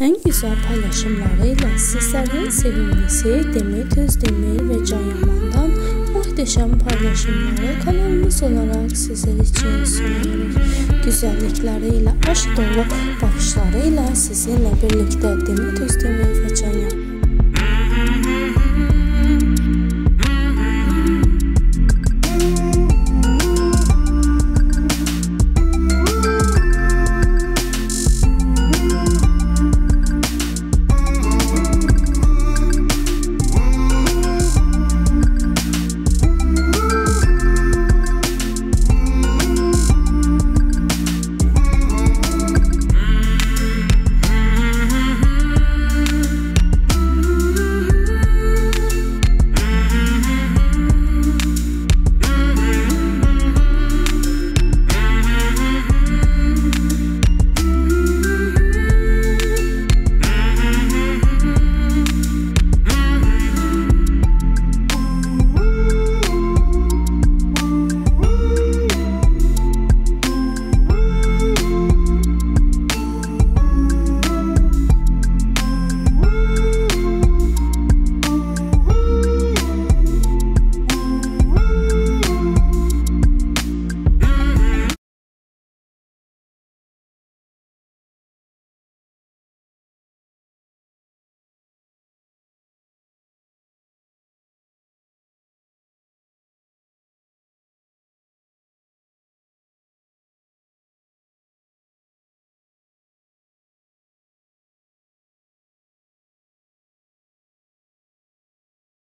En güzel paylaşımlarıyla sizlerin sevimlisi Demet Özdemir ve Can Yaman'dan muhteşem paylaşımları kanalımız olarak sizler için sunuyoruz. Güzellikleriyle, aşk dolu bakışlarıyla sizinle birlikte Demet Özdemir ve Can Yaman.